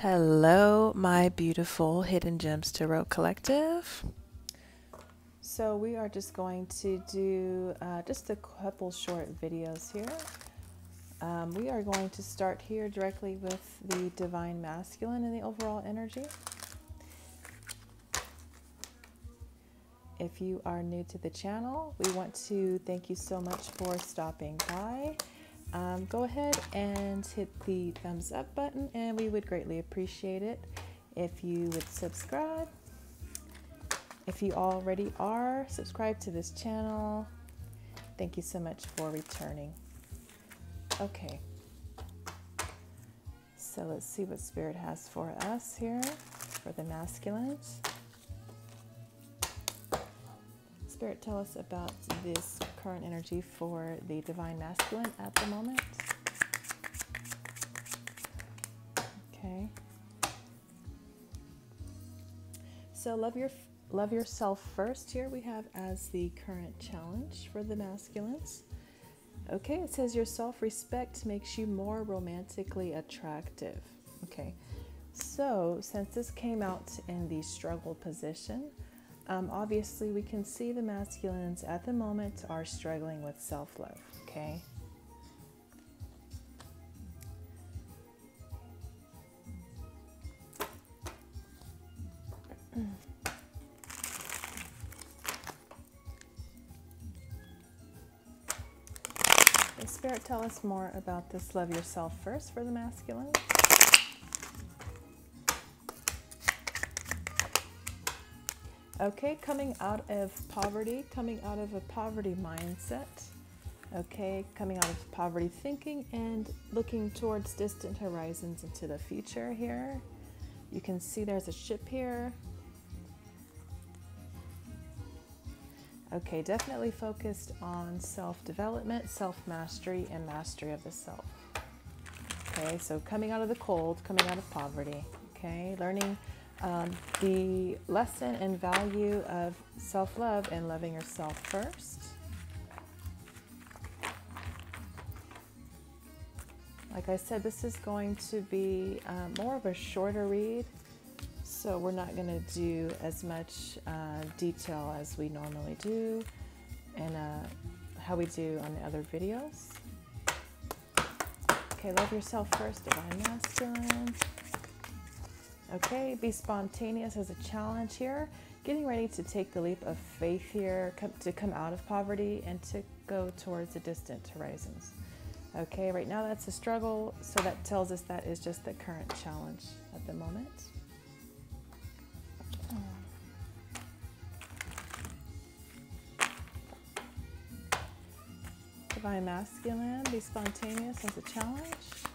Hello, my beautiful Hidden Gems Tarot Collective. So, we are just going to do uh, just a couple short videos here. Um, we are going to start here directly with the Divine Masculine and the overall energy. If you are new to the channel, we want to thank you so much for stopping by um, go ahead and hit the thumbs up button and we would greatly appreciate it if you would subscribe. If you already are, subscribe to this channel. Thank you so much for returning. Okay. So let's see what Spirit has for us here for the masculines. Spirit tell us about this current energy for the divine masculine at the moment? Okay. So love your love yourself first here we have as the current challenge for the masculines. Okay, it says your self-respect makes you more romantically attractive. Okay. So, since this came out in the struggle position, um, obviously, we can see the masculines at the moment are struggling with self love, okay? Spirit, tell us more about this love yourself first for the masculine. Okay, coming out of poverty, coming out of a poverty mindset. Okay, coming out of poverty thinking and looking towards distant horizons into the future here. You can see there's a ship here. Okay, definitely focused on self development, self mastery, and mastery of the self. Okay, so coming out of the cold, coming out of poverty. Okay, learning um, the lesson and value of self love and loving yourself first. Like I said, this is going to be uh, more of a shorter read, so we're not going to do as much uh, detail as we normally do and uh, how we do on the other videos. Okay, love yourself first, Divine Masculine. Okay, be spontaneous as a challenge here. Getting ready to take the leap of faith here, to come out of poverty and to go towards the distant horizons. Okay, right now that's a struggle, so that tells us that is just the current challenge at the moment. Divine Masculine, be spontaneous as a challenge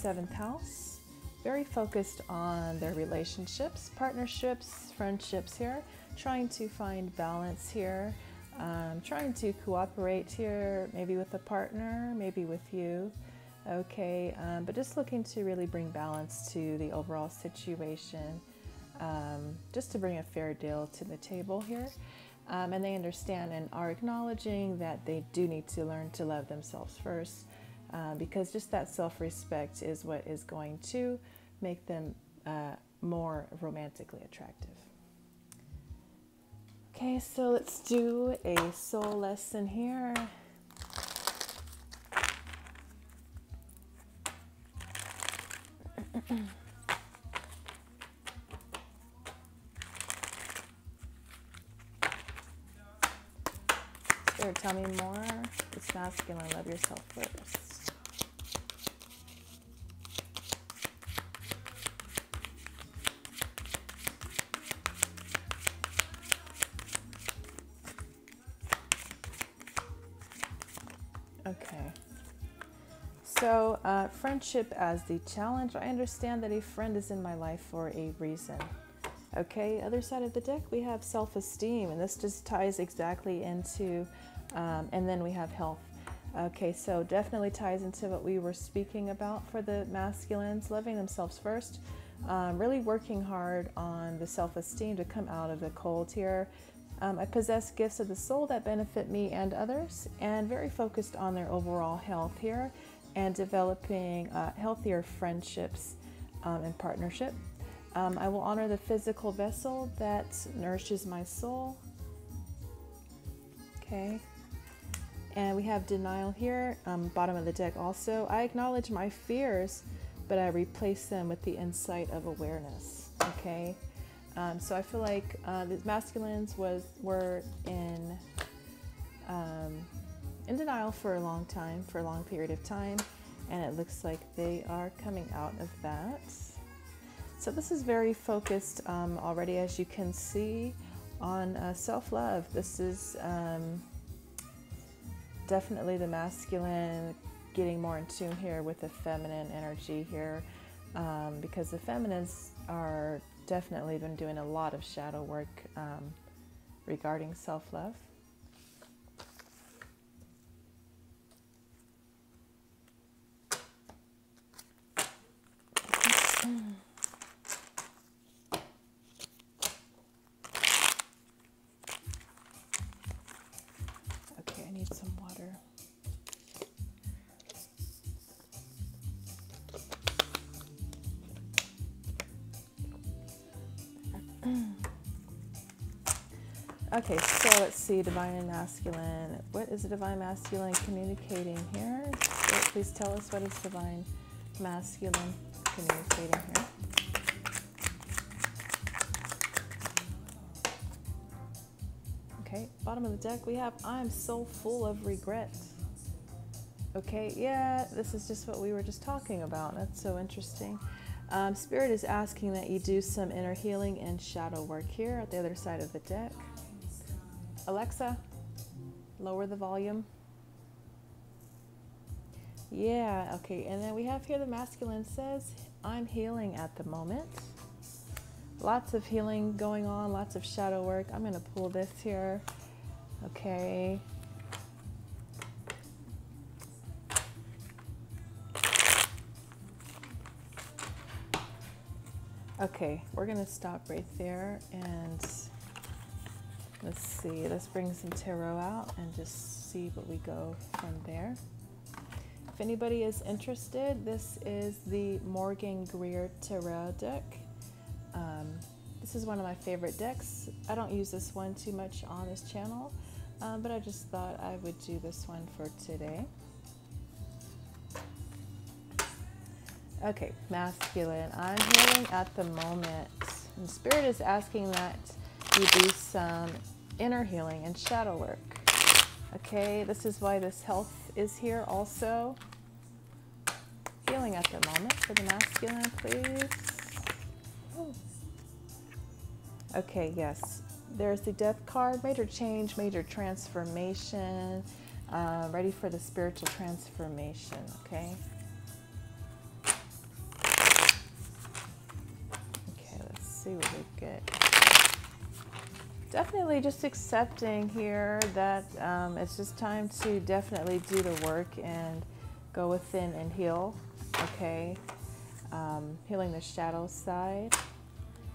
seventh house. Very focused on their relationships, partnerships, friendships here, trying to find balance here, um, trying to cooperate here, maybe with a partner, maybe with you. Okay, um, but just looking to really bring balance to the overall situation, um, just to bring a fair deal to the table here. Um, and they understand and are acknowledging that they do need to learn to love themselves first uh, because just that self respect is what is going to make them uh, more romantically attractive. Okay, so let's do a soul lesson here. Spirit, tell me more. It's masculine. Love yourself first. Friendship as the challenge. I understand that a friend is in my life for a reason. Okay, other side of the deck, we have self esteem, and this just ties exactly into, um, and then we have health. Okay, so definitely ties into what we were speaking about for the masculines, loving themselves first, um, really working hard on the self esteem to come out of the cold here, um, I possess gifts of the soul that benefit me and others, and very focused on their overall health here. And developing uh, healthier friendships um, and partnership. Um, I will honor the physical vessel that nourishes my soul. Okay. And we have denial here, um, bottom of the deck also. I acknowledge my fears, but I replace them with the insight of awareness. Okay. Um, so I feel like uh, the masculines was were in um, in denial for a long time, for a long period of time, and it looks like they are coming out of that. So this is very focused um, already, as you can see, on uh, self-love. This is um, definitely the masculine getting more in tune here with the feminine energy here, um, because the feminines are definitely been doing a lot of shadow work um, regarding self-love. Okay, so let's see, divine and masculine. What is the divine masculine communicating here? Please tell us what is divine masculine communicating here. Okay, bottom of the deck we have I'm so full of regret. Okay, yeah, this is just what we were just talking about. That's so interesting. Um, Spirit is asking that you do some inner healing and shadow work here at the other side of the deck. Alexa, lower the volume. Yeah, okay, and then we have here the masculine says, I'm healing at the moment. Lots of healing going on, lots of shadow work. I'm going to pull this here. Okay. Okay, we're going to stop right there and let's see. Let's bring some tarot out and just see what we go from there. If anybody is interested, this is the Morgan Greer Tarot deck. Um, this is one of my favorite decks. I don't use this one too much on this channel, um, but I just thought I would do this one for today. Okay, masculine. I'm healing at the moment. And Spirit is asking that you do some inner healing and shadow work. Okay, this is why this health is here also. Healing at the moment for the masculine, please. Okay, yes. There's the death card, major change, major transformation, uh, ready for the spiritual transformation, okay? Okay, let's see what we get. Definitely just accepting here that um, it's just time to definitely do the work and go within and heal, okay? Um, healing the shadow side.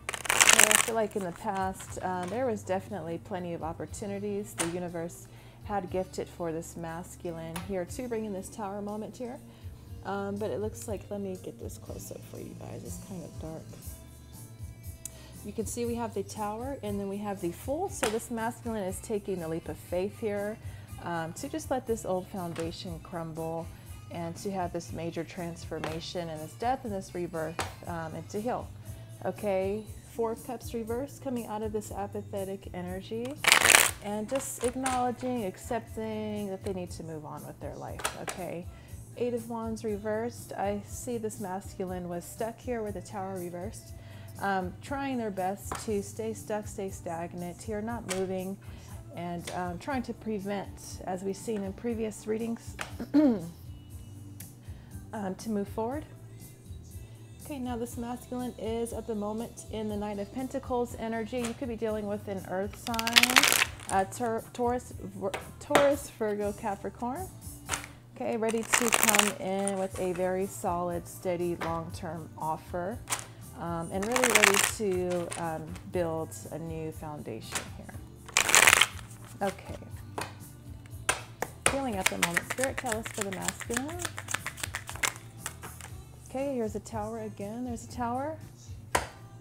I feel like in the past, uh, there was definitely plenty of opportunities. The universe had gifted for this masculine here to bring in this tower moment here. Um, but it looks like, let me get this close up for you guys. It's kind of dark. You can see we have the tower and then we have the fool. So this masculine is taking a leap of faith here um, to just let this old foundation crumble and to have this major transformation and this death and this rebirth um, and to heal. Okay, Four of Cups reverse coming out of this apathetic energy and just acknowledging, accepting that they need to move on with their life, okay? Eight of Wands reversed. I see this masculine was stuck here with the Tower reversed, um, trying their best to stay stuck, stay stagnant here, not moving, and um, trying to prevent, as we've seen in previous readings, um, to move forward. Okay, now this masculine is at the moment in the Knight of Pentacles energy. You could be dealing with an earth sign, uh, Taurus, Taurus, Virgo, Capricorn. Okay, ready to come in with a very solid, steady, long-term offer. Um, and really ready to um, build a new foundation here. Okay. Feeling at the moment. Spirit, tell us for the masculine. Okay, here's a tower again. There's a tower.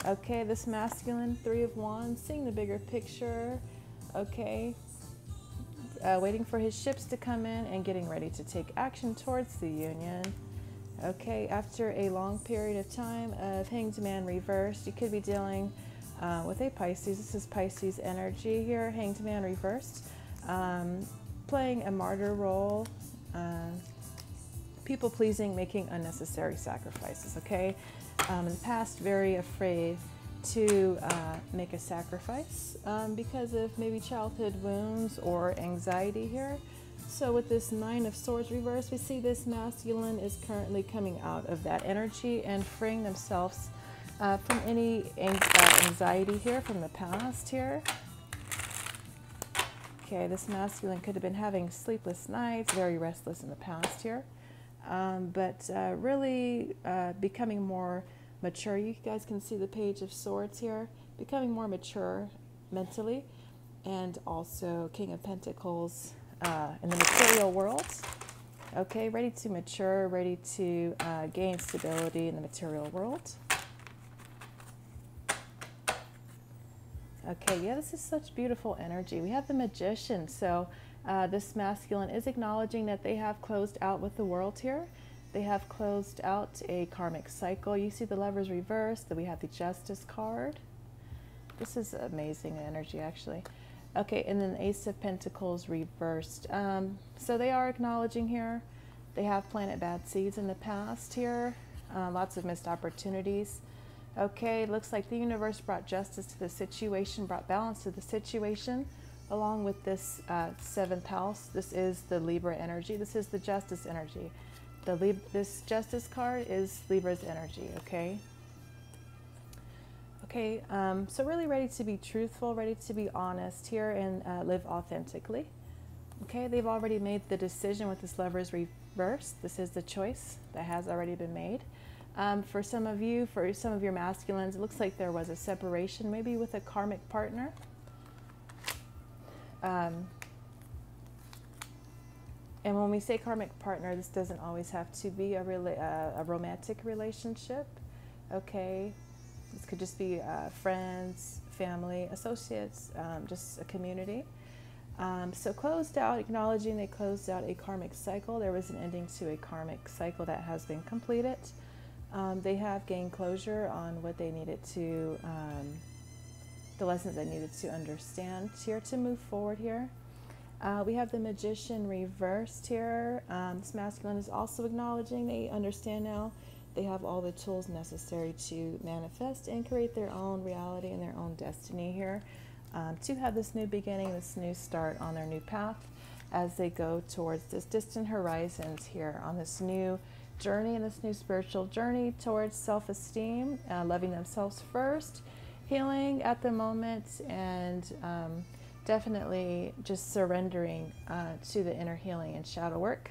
Okay, this masculine, three of wands, seeing the bigger picture. Okay, uh, waiting for his ships to come in and getting ready to take action towards the union. Okay, after a long period of time of Hanged Man reversed, you could be dealing uh, with a Pisces. This is Pisces energy here, Hanged Man reversed. Um, playing a martyr role, uh, people pleasing, making unnecessary sacrifices, okay? Um, in the past, very afraid to uh, make a sacrifice um, because of maybe childhood wounds or anxiety here. So with this Nine of Swords reverse, we see this masculine is currently coming out of that energy and freeing themselves uh, from any uh, anxiety here from the past here. Okay, this masculine could have been having sleepless nights, very restless in the past here, um, but uh, really uh, becoming more mature. You guys can see the Page of Swords here, becoming more mature mentally, and also King of Pentacles uh, in the material world. Okay, ready to mature, ready to uh, gain stability in the material world. Okay, yeah, this is such beautiful energy. We have the magician. So uh, this masculine is acknowledging that they have closed out with the world here. They have closed out a karmic cycle. You see the lovers reversed, that we have the justice card. This is amazing energy, actually. Okay, and then Ace of Pentacles reversed. Um, so they are acknowledging here. They have planted bad seeds in the past here. Uh, lots of missed opportunities. Okay, looks like the universe brought justice to the situation, brought balance to the situation, along with this uh, seventh house. This is the Libra energy. This is the justice energy. The Lib this justice card is Libra's energy, okay? Okay, um, so really ready to be truthful, ready to be honest here and uh, live authentically. Okay, they've already made the decision with this lover's reverse. This is the choice that has already been made. Um, for some of you, for some of your masculines, it looks like there was a separation, maybe with a karmic partner. Um, and when we say karmic partner, this doesn't always have to be a, rela- uh, a romantic relationship. Okay, this could just be uh, friends, family, associates, um, just a community. Um, so closed out, acknowledging they closed out a karmic cycle. There was an ending to a karmic cycle that has been completed. Um, they have gained closure on what they needed to, um, the lessons they needed to understand here to move forward here. Uh, we have the magician reversed here. Um, this masculine is also acknowledging they understand now they have all the tools necessary to manifest and create their own reality and their own destiny here um, to have this new beginning, this new start on their new path as they go towards this distant horizons here on this new journey and this new spiritual journey towards self esteem, uh, loving themselves first, healing at the moment, and um, definitely just surrendering uh, to the inner healing and shadow work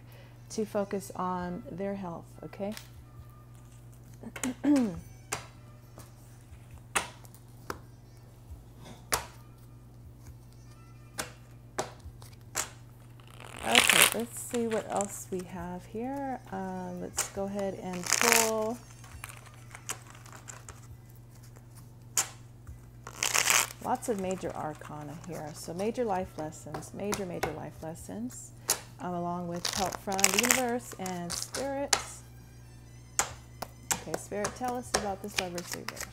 to focus on their health, okay? Okay, let's see what else we have here. Uh, let's go ahead and pull. Lots of major arcana here. So major life lessons, major, major life lessons, um, along with help from the universe and spirits. Okay, Spirit, tell us about this Lover's Reverse.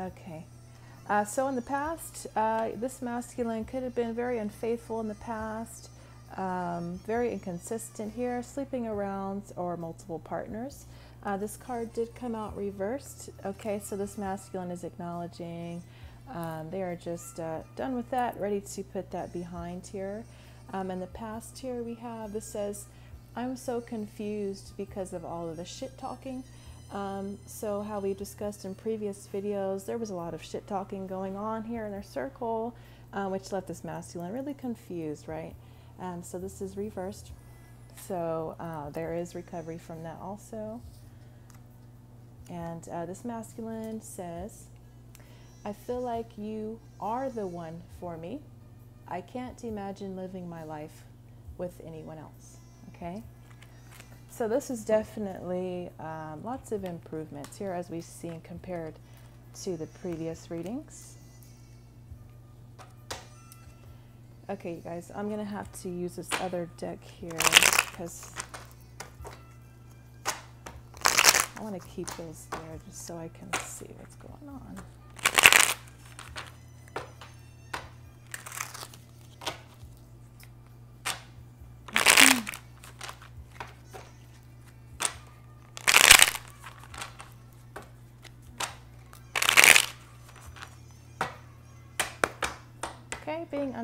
Okay. Uh, so in the past, uh, this masculine could have been very unfaithful in the past, um, very inconsistent here, sleeping around or multiple partners. Uh, this card did come out reversed. Okay, so this masculine is acknowledging um, they are just uh, done with that, ready to put that behind here. Um, in the past here we have, this says, I'm so confused because of all of the shit talking. Um, so how we discussed in previous videos, there was a lot of shit talking going on here in their circle, uh, which left this masculine really confused, right? Um, so this is reversed. So uh, there is recovery from that also. And uh, this masculine says, I feel like you are the one for me. I can't imagine living my life with anyone else. Okay? So this is definitely um, lots of improvements here as we've seen compared to the previous readings. Okay, you guys, I'm going to have to use this other deck here because I want to keep those there just so I can see what's going on.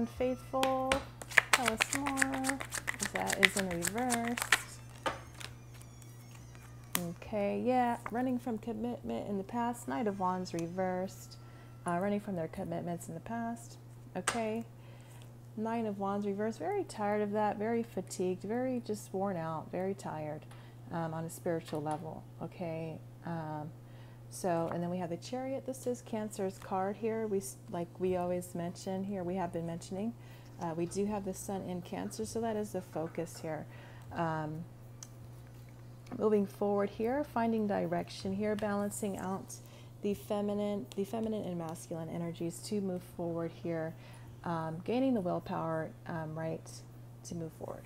Unfaithful. Tell us more. That is in reverse. Okay, yeah, running from commitment in the past. Knight of Wands reversed. Uh, running from their commitments in the past. Okay. Nine of Wands reversed. Very tired of that. Very fatigued. Very just worn out. Very tired um, on a spiritual level. Okay. Um, so, and then we have the chariot. This is Cancer's card here. We, like we always mention here, we have been mentioning, uh, we do have the sun in Cancer, so that is the focus here. Um, moving forward here, finding direction here, balancing out the feminine, the feminine and masculine energies to move forward here, um, gaining the willpower, um, right, to move forward.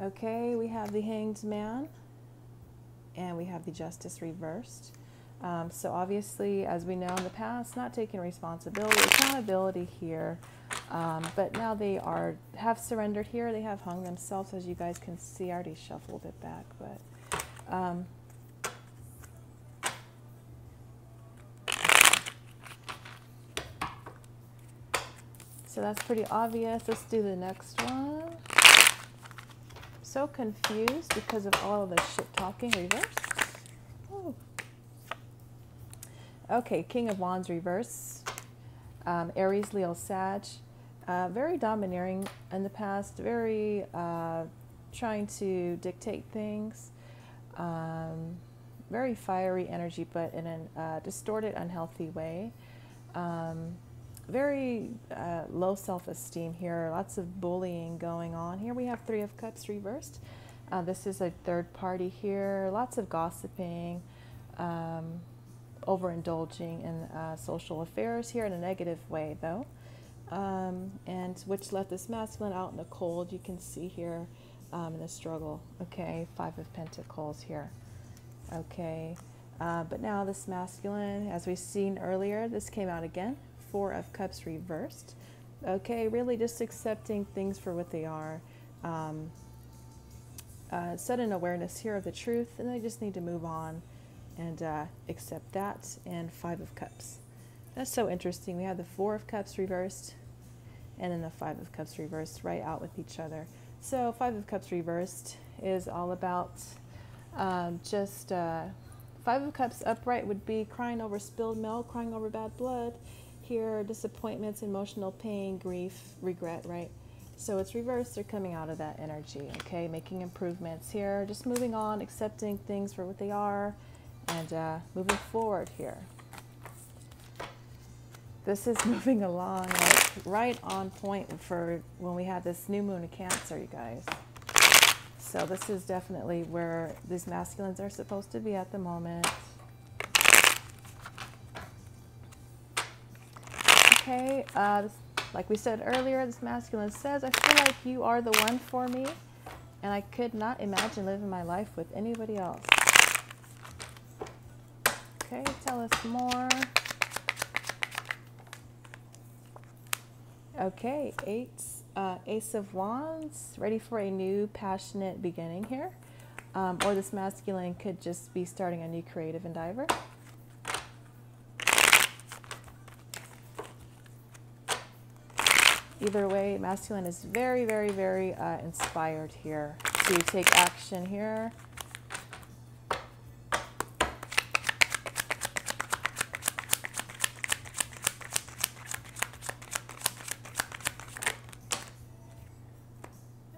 Okay, we have the Hanged Man and we have the Justice reversed. Um, so obviously, as we know in the past, not taking responsibility, accountability here. Um, but now they are have surrendered here. They have hung themselves, as you guys can see. I already shuffled it back, but um, so that's pretty obvious. Let's do the next one so confused because of all the shit talking reverse. Ooh. Okay, King of Wands reverse. Um, Aries, Leo, Sag. Uh, very domineering in the past, very uh, trying to dictate things. Um, very fiery energy, but in a uh, distorted, unhealthy way. Um, very uh, low self-esteem here, lots of bullying going on. Here we have Three of Cups reversed. Uh, this is a third party here, lots of gossiping, um, overindulging in uh, social affairs here in a negative way though. Um, and which left this masculine out in the cold, you can see here um, in the struggle. Okay, Five of Pentacles here. Okay, uh, but now this masculine, as we've seen earlier, this came out again. Four of Cups reversed. Okay, really just accepting things for what they are. Um, uh, sudden awareness here of the truth, and they just need to move on and uh, accept that. And Five of Cups. That's so interesting. We have the Four of Cups reversed and then the Five of Cups reversed right out with each other. So, Five of Cups reversed is all about um, just uh, Five of Cups upright would be crying over spilled milk, crying over bad blood, here disappointments, emotional pain, grief, regret, right? So it's reversed, they're coming out of that energy, okay? Making improvements here, just moving on, accepting things for what they are, and uh, moving forward here. This is moving along like right on point for when we have this new moon of Cancer, you guys. So this is definitely where these masculines are supposed to be at the moment. Okay, uh, like we said earlier, this masculine says, I feel like you are the one for me, and I could not imagine living my life with anybody else. Okay, tell us more. Okay, eight, uh, Ace of Wands, ready for a new passionate beginning here. Um, or this masculine could just be starting a new creative endeavor. Either way, masculine is very, very, very uh, inspired here to take action here.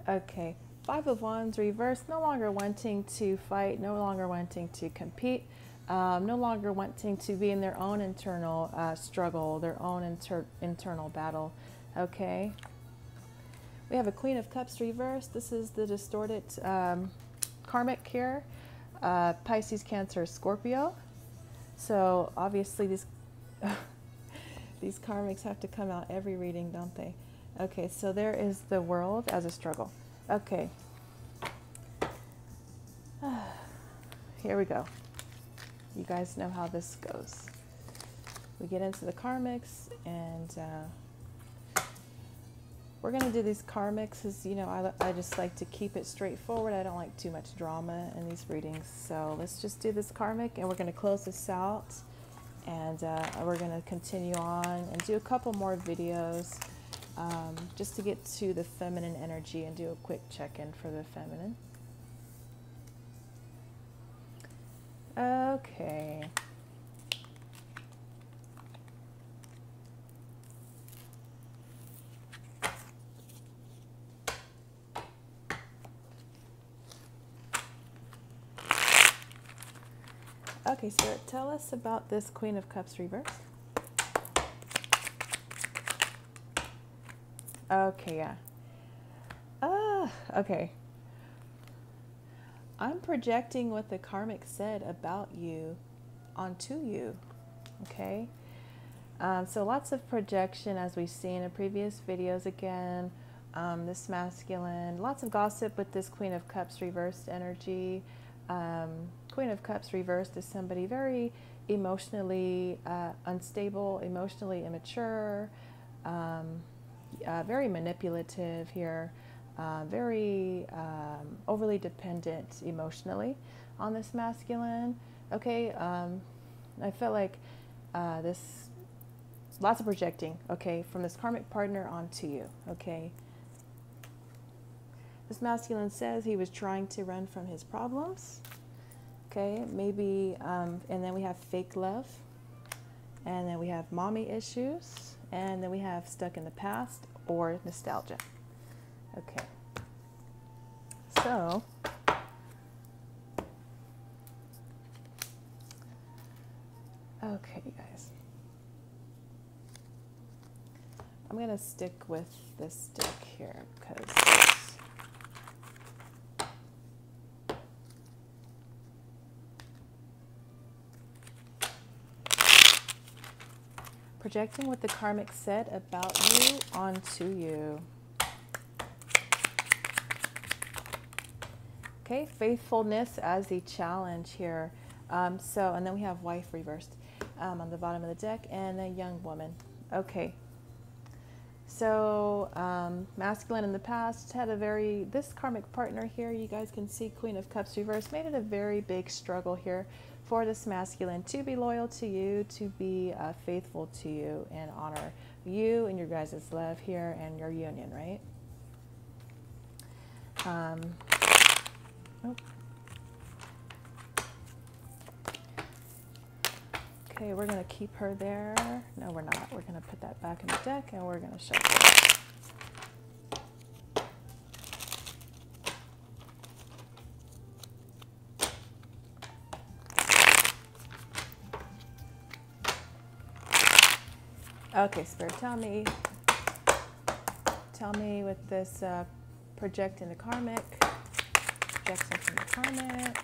Okay, Five of Wands reversed, no longer wanting to fight, no longer wanting to compete. um, no longer wanting to be in their own internal uh, struggle, their own inter- internal battle. Okay. We have a Queen of Cups reversed. This is the distorted um, karmic here. Uh, Pisces, Cancer, Scorpio. So obviously these these karmics have to come out every reading, don't they? Okay, so there is the world as a struggle. Okay. Here we go. You guys know how this goes. We get into the karmics and uh, we're going to do these karmics as you know I, I just like to keep it straightforward. I don't like too much drama in these readings. So let's just do this karmic and we're going to close this out. And uh, we're going to continue on and do a couple more videos um, just to get to the feminine energy and do a quick check-in for the feminine. Okay Okay, Spirit, tell us about this Queen of Cups reverse. Okay, yeah. Ah, okay. I'm projecting what the karmic said about you onto you. Okay? Um, so lots of projection as we've seen in previous videos again. Um, this masculine, lots of gossip with this Queen of Cups reversed energy. Um, Queen of Cups reversed is somebody very emotionally uh, unstable, emotionally immature, um, uh, very manipulative here, uh, very um, overly dependent emotionally on this masculine. Okay, um, I felt like uh, this, lots of projecting, okay, from this karmic partner onto you, okay. This masculine says he was trying to run from his problems. Okay, maybe, um, and then we have fake love. And then we have mommy issues. And then we have stuck in the past or nostalgia. Okay. So, okay, you guys. I'm to stick with this deck here because projecting what the karmic said about you onto you. Okay, faithfulness as the challenge here. Um, so, and then we have wife reversed um, on the bottom of the deck and a young woman. Okay. So, um, masculine in the past had a very, this karmic partner here, you guys can see Queen of Cups reversed, made it a very big struggle here for this masculine to be loyal to you, to be uh, faithful to you, and honor you and your guys' love here and your union, right? Um, oh. Okay, we're going to keep her there. No, we're not. We're going to put that back in the deck and we're going to shuffle. Okay, Spirit, tell me, tell me with this uh, project in the karmic, projection the karmic.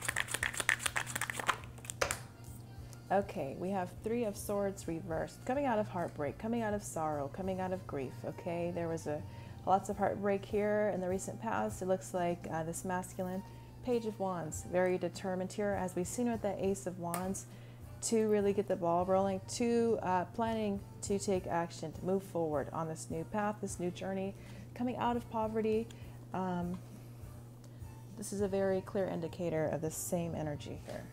Okay, we have three of swords reversed, coming out of heartbreak, coming out of sorrow, coming out of grief. Okay, there was a lots of heartbreak here in the recent past. It looks like uh, this masculine page of wands, very determined here, as we've seen with the ace of wands to really get the ball rolling, to uh, planning to take action, to move forward on this new path, this new journey, coming out of poverty. Um, this is a very clear indicator of the same energy here.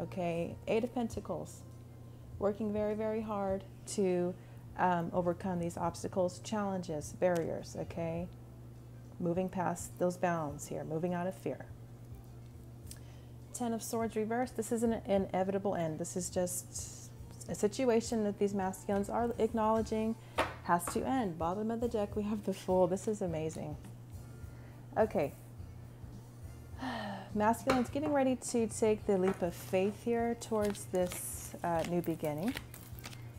Okay, Eight of Pentacles, working very, very hard to um, overcome these obstacles, challenges, barriers, okay? Moving past those bounds here, moving out of fear. Ten of Swords reversed. This is an inevitable end. This is just a situation that these masculines are acknowledging has to end. Bottom of the deck, we have the Fool. This is amazing. Okay. masculine's getting ready to take the leap of faith here towards this uh, new beginning.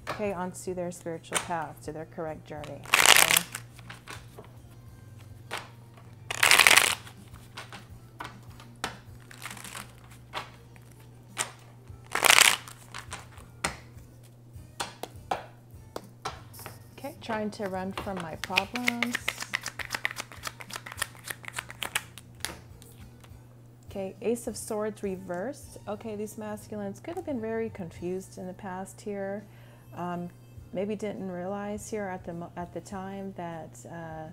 Okay, onto their spiritual path, to their correct journey. Okay? Trying to run from my problems. Okay, Ace of Swords reversed. Okay, these masculines could have been very confused in the past here. Um, maybe didn't realize here at the at the time that uh,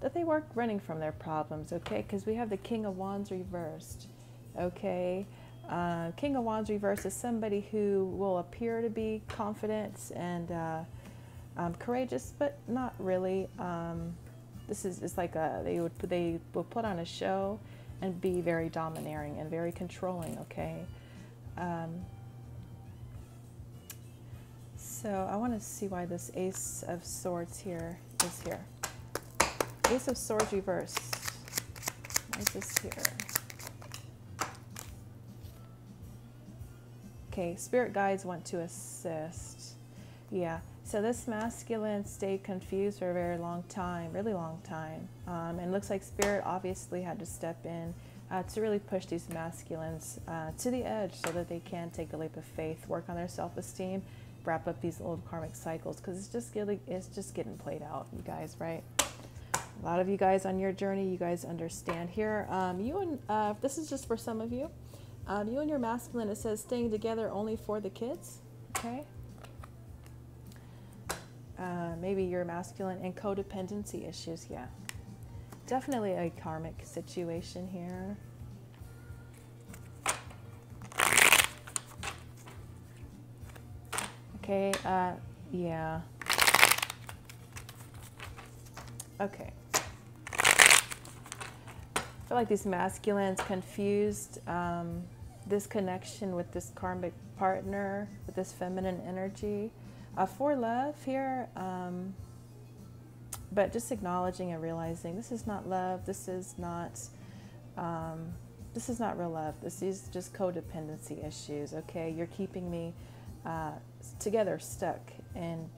that they weren't running from their problems. Okay, because we have the King of Wands reversed. Okay, uh, King of Wands reversed is somebody who will appear to be confident and uh, um, courageous, but not really. Um, this is it's like a they would they will put on a show and be very domineering and very controlling. Okay. Um, so I want to see why this Ace of Swords here is here. Ace of Swords reverse. Why is this here? Okay, spirit guides want to assist. Yeah, so this masculine stayed confused for a very long time, really long time. Um, and looks like spirit obviously had to step in uh, to really push these masculines uh, to the edge so that they can take a leap of faith, work on their self-esteem, wrap up these old karmic cycles because it's just getting it's just getting played out, you guys, right? A lot of you guys on your journey, you guys understand here. Um, you and uh, this is just for some of you. Um, you and your masculine, it says staying together only for the kids. Okay. Uh, maybe your masculine and codependency issues. Yeah. Definitely a karmic situation here. Okay, uh, yeah. Okay. I feel like these masculines confused um, this connection with this karmic partner, with this feminine energy uh, for love here. Um, but just acknowledging and realizing this is not love. This is not. Um, this is not real love. This is just codependency issues. Okay, you're keeping me uh, together stuck and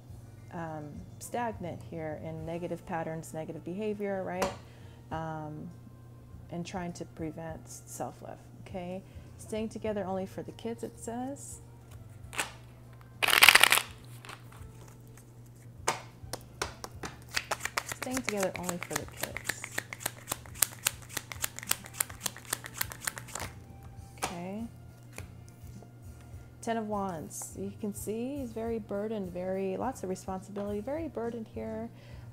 um, stagnant here in negative patterns, negative behavior, right? Um, and trying to prevent self love, okay? Staying together only for the kids, it says. Staying together only for the kids. Ten of Wands. You can see he's very burdened, very lots of responsibility, very burdened here.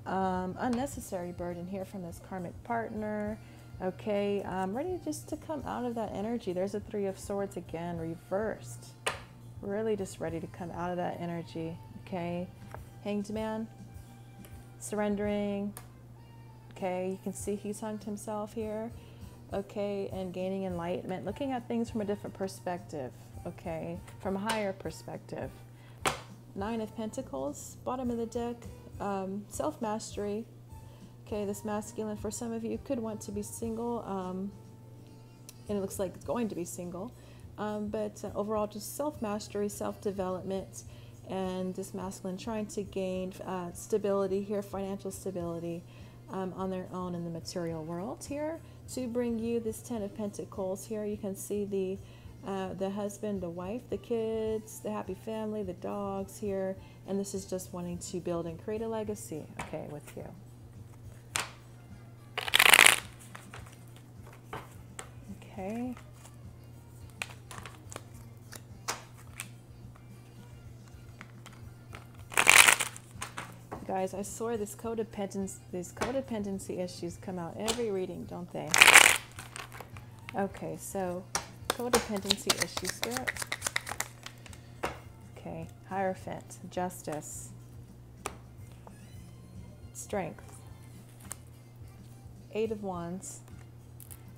Um, unnecessary burden here from this karmic partner. Okay, um, ready just to come out of that energy. There's a Three of Swords again, reversed. Really just ready to come out of that energy. Okay, Hanged Man, surrendering. Okay, you can see he's hunged himself here. Okay, and gaining enlightenment, looking at things from a different perspective okay, from a higher perspective. Nine of Pentacles, bottom of the deck, um, self mastery. Okay, this masculine for some of you could want to be single, um, and it looks like it's going to be single. Um, but uh, overall, just self mastery, self development, and this masculine trying to gain uh, stability here, financial stability um, on their own in the material world here. To bring you this Ten of Pentacles here, you can see the uh, the husband, the wife, the kids, the happy family, the dogs here, and this is just wanting to build and create a legacy, okay, with you. Okay. Guys, I swear this codependence, these codependency issues come out every reading, don't they? Okay, so codependency issue spirit. Okay, Hierophant, justice, strength, eight of wands.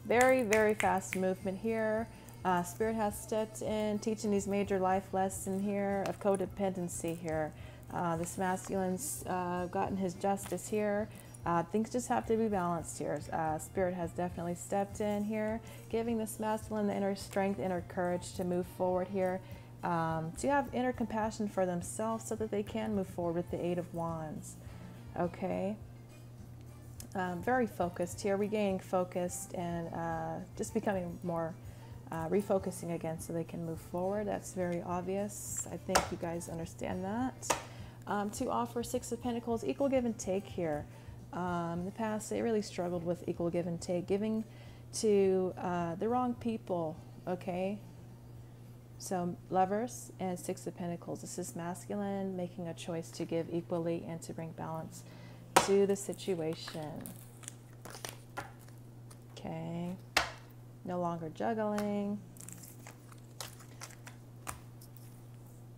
Very, very fast movement here. Uh, Spirit has stepped in, teaching these major life lessons here of codependency here. Uh, this masculine's uh, gotten his justice here. Uh, things just have to be balanced here. Uh, Spirit has definitely stepped in here, giving this masculine the inner strength, inner courage to move forward here, um, to have inner compassion for themselves so that they can move forward with the Eight of Wands. Okay. Um, very focused here, regaining focused and uh, just becoming more refocusing again so they can move forward. That's very obvious. I think you guys understand that. Um, to offer Six of Pentacles, equal give and take here. Um, in the past, they really struggled with equal give and take, giving to uh, the wrong people, okay? So, lovers and Six of Pentacles. This is masculine, making a choice to give equally and to bring balance to the situation. Okay. No longer juggling.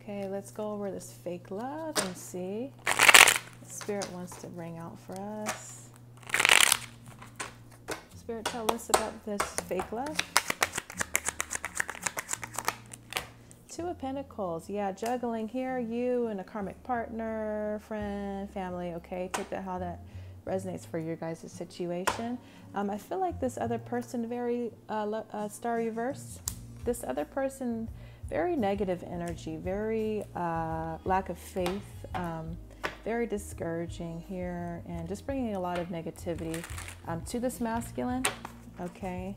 Okay, let's go over this fake love and see Spirit wants to bring out for us. Spirit, tell us about this fake love. Two of Pentacles. Yeah, juggling here. You and a karmic partner, friend, family. Okay, take that how that resonates for your guys' situation. Um, I feel like this other person, very uh, uh, star reverse. This other person very negative energy, very uh, lack of faith, um, very discouraging here, and just bringing a lot of negativity um, to this masculine. Okay.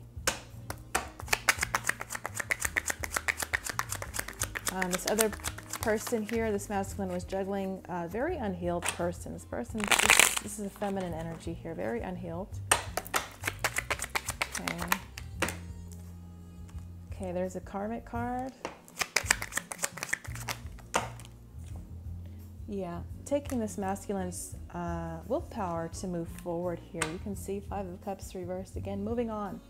Um, this other person here, this masculine was juggling a very unhealed person. This person, this, this is a feminine energy here, very unhealed. Okay. Okay, there's a karmic card. Yeah, taking this masculine's uh, willpower to move forward here. You can see Five of Cups reversed again, moving on.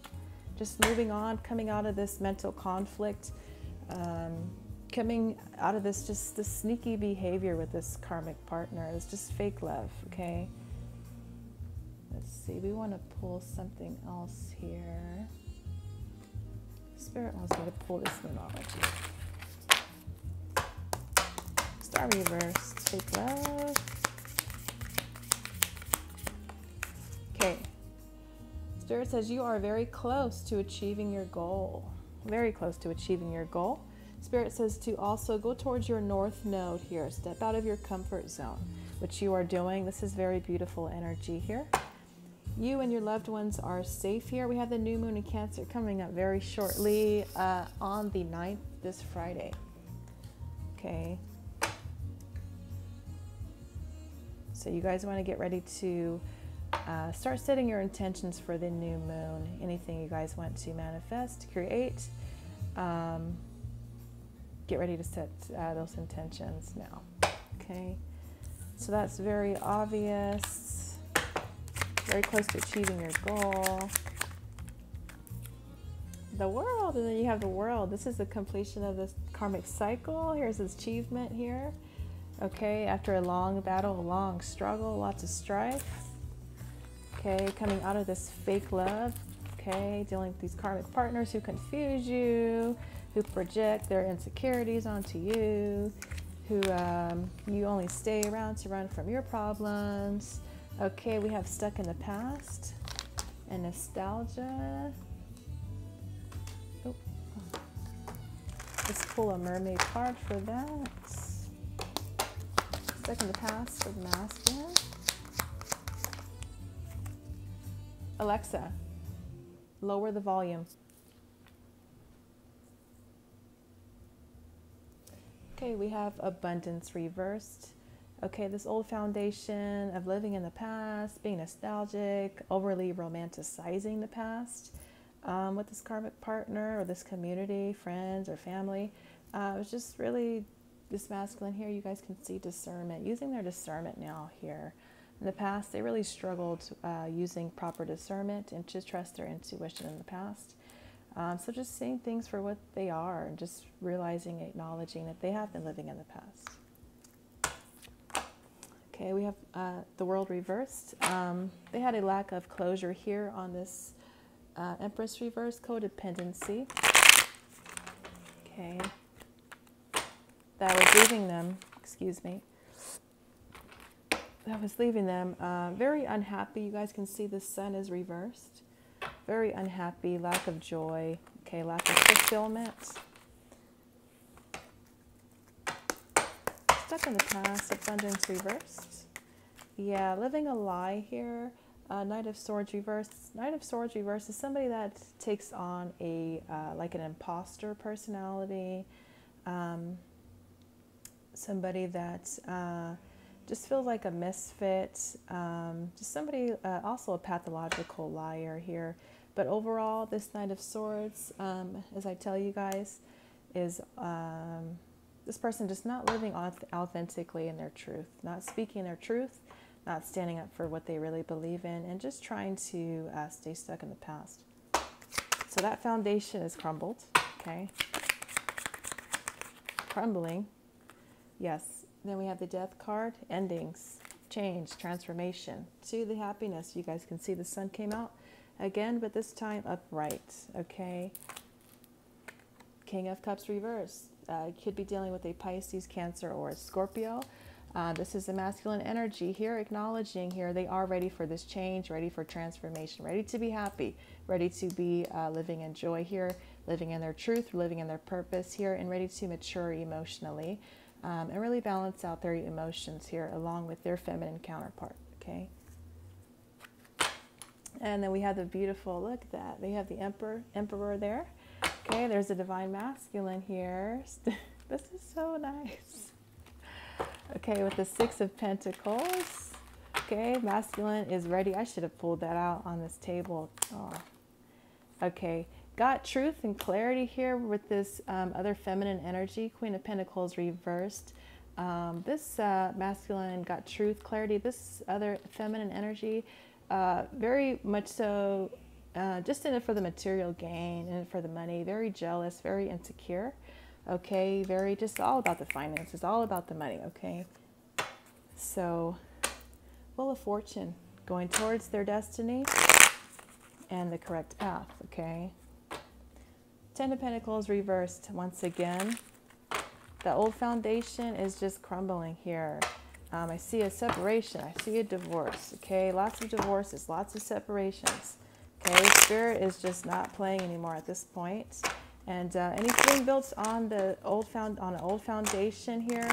Just moving on, coming out of this mental conflict, um, coming out of this just this sneaky behavior with this karmic partner. It's just fake love, okay? Let's see, we want to pull something else here. Spirit wants me to pull this numerology. Star reversed. Fake love. Okay. Spirit says you are very close to achieving your goal. Very close to achieving your goal. Spirit says to also go towards your north node here. Step out of your comfort zone, which you are doing. This is very beautiful energy here. You and your loved ones are safe here. We have the new moon in Cancer coming up very shortly uh, on the 9th, this Friday. Okay. So you guys want to get ready to uh, start setting your intentions for the new moon. Anything you guys want to manifest, create, um, get ready to set uh, those intentions now. Okay, so that's very obvious. Very close to achieving your goal. The world, and then you have the world. This is the completion of this karmic cycle. Here's achievement here. Okay, after a long battle, a long struggle, lots of strife. Okay, coming out of this fake love. Okay, dealing with these karmic partners who confuse you, who project their insecurities onto you, who um, you only stay around to run from your problems. Okay, we have stuck in the past and nostalgia. Let's pull a mermaid card for that. In the past for the masculine. Alexa, lower the volume. Okay, we have abundance reversed. Okay, this old foundation of living in the past, being nostalgic, overly romanticizing the past um, with this karmic partner or this community, friends, or family. Uh, it was just really this masculine here, you guys can see discernment, using their discernment now here. In the past, they really struggled uh, using proper discernment and to trust their intuition in the past. Um, so just seeing things for what they are and just realizing, acknowledging that they have been living in the past. Okay, we have uh, the world reversed. Um, they had a lack of closure here on this uh, Empress reverse codependency. Okay that was leaving them, excuse me, that was leaving them uh, very unhappy. You guys can see the sun is reversed. Very unhappy, lack of joy, okay, lack of fulfillment. Stuck in the past, abundance reversed. Yeah, living a lie here. Uh, Knight of Swords reversed. Knight of Swords reversed is somebody that takes on a uh, like an imposter personality. Um, somebody that uh, just feels like a misfit. Um, just somebody, uh, also a pathological liar here. But overall, this Knight of Swords, um, as I tell you guys, is um, this person just not living authentically in their truth, not speaking their truth, not standing up for what they really believe in, and just trying to uh, stay stuck in the past. So that foundation is crumbled, okay? Crumbling. Yes. Then we have the death card, endings, change, transformation. To the happiness, you guys can see the sun came out again, but this time upright, okay? King of Cups reverse. Uh, could be dealing with a Pisces, Cancer, or a Scorpio. Uh, this is the masculine energy here, acknowledging here they are ready for this change, ready for transformation, ready to be happy, ready to be uh, living in joy here, living in their truth, living in their purpose here, and ready to mature emotionally um, and really balance out their emotions here along with their feminine counterpart. Okay. And then we have the beautiful look at that. They have the emperor emperor there. Okay, there's a divine masculine here. this is so nice. Okay, with the Six of Pentacles. Okay, masculine is ready. I should have pulled that out on this table. Oh. Okay, got truth and clarity here with this um, other feminine energy. Queen of Pentacles reversed. Um, this uh, masculine got truth, clarity. This other feminine energy, uh, very much so uh, just in it for the material gain, in it for the money, very jealous, very insecure okay? Very just all about the finances, all about the money, okay? So, full of fortune, going towards their destiny and the correct path, okay? Ten of Pentacles reversed once again. The old foundation is just crumbling here. Um, I see a separation. I see a divorce. Okay, lots of divorces, lots of separations. Okay, spirit is just not playing anymore at this point. And uh, anything built on the old found on an old foundation here,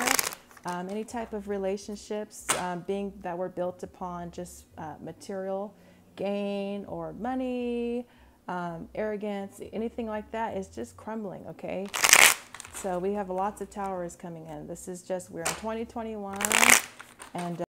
um, any type of relationships um, being that were built upon just uh, material gain or money, um, arrogance, anything like that is just crumbling. Okay, so we have lots of towers coming in. This is just we're in 2021, and. Uh,